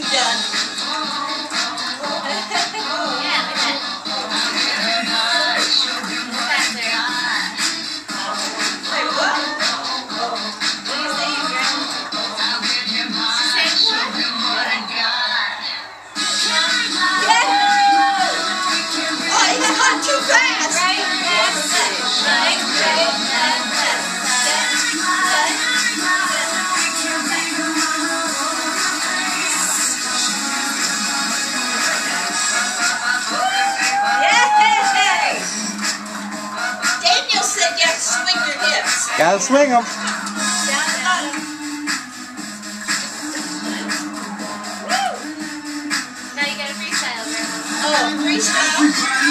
those done. Said you have to swing your hips. Gotta swing them. Down the bottom. Woo! Now you gotta freestyle, Grandma. Oh, freestyle.